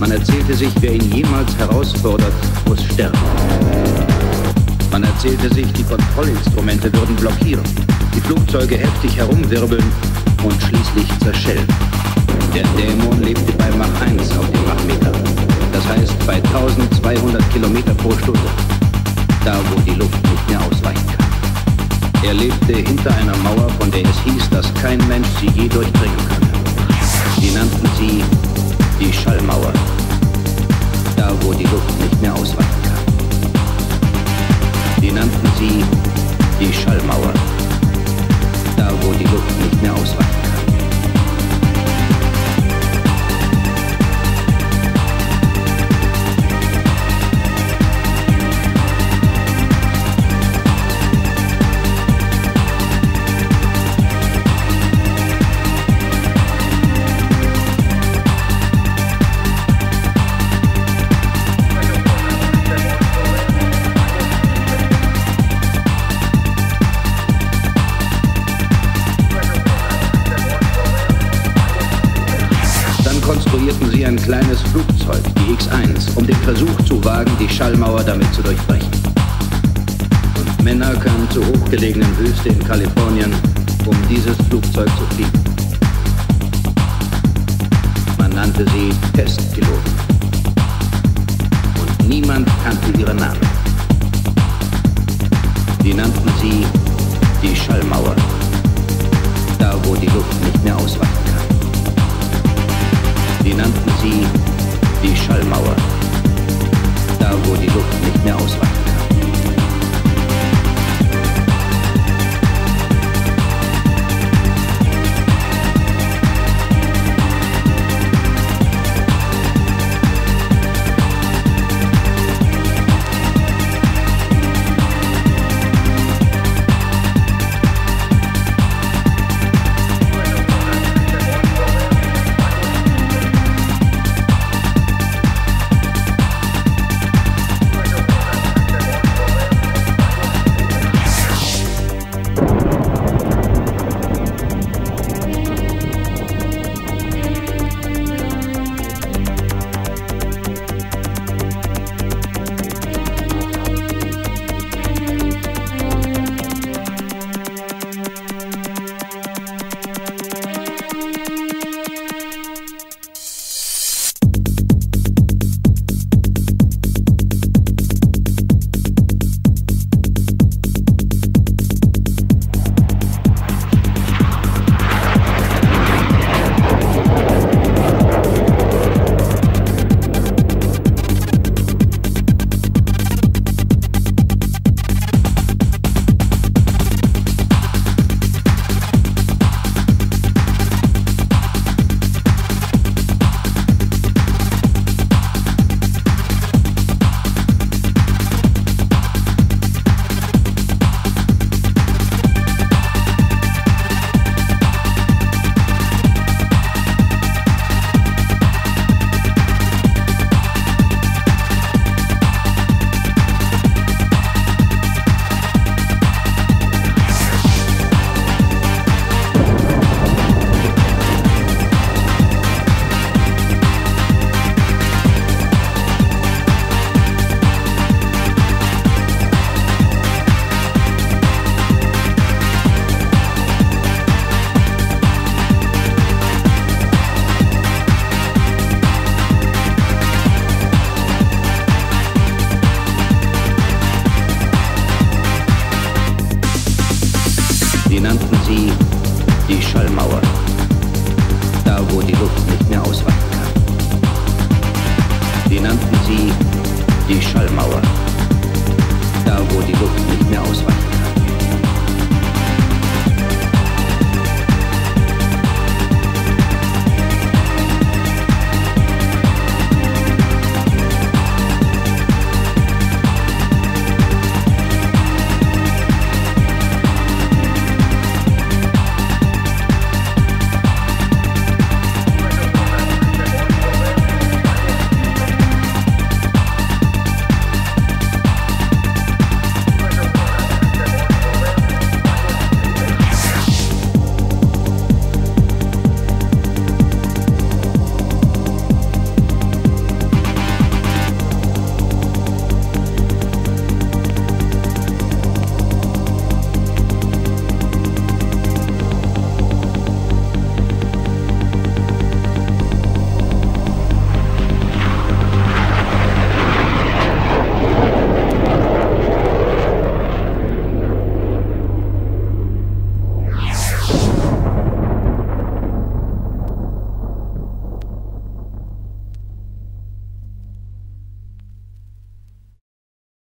Man erzählte sich, wer ihn jemals herausfordert, muss sterben. Man erzählte sich, die Kontrollinstrumente würden blockieren, die Flugzeuge heftig herumwirbeln und schließlich zerschellen. Der Dämon lebte bei Mach 1 auf dem Machmeter. Das heißt bei 1200 Kilometer pro Stunde. Da, wo die Luft nicht mehr ausweichen kann. Er lebte hinter einer Mauer, von der es hieß, dass kein Mensch sie je durchdringen könne. Sie die Schallmauer. Da, wo die Luft nicht mehr ausweichen kann. Sie nannten sie die Schallmauer. Da, wo die Luft nicht mehr ausweichen kann. Kleines Flugzeug, die X-1, um den Versuch zu wagen, die Schallmauer damit zu durchbrechen. Und Männer kamen zur hochgelegenen Wüste in Kalifornien, um dieses Flugzeug zu fliegen. Man nannte sie Testpiloten. Und niemand kannte ihre Namen. Sie nannten sie die Schallmauer. Da, wo die Luft nicht mehr ausweicht. Sie